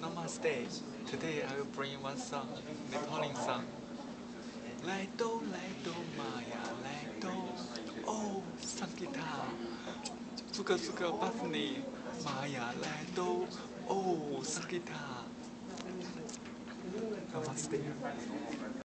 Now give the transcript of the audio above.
Namaste. Today I will bring one song, Nepali song. Laido, Laido, Maya, Laido. Oh, Sangita. Suka Suka Bhathni. Maya, Laido. Oh, Sangita. Namaste.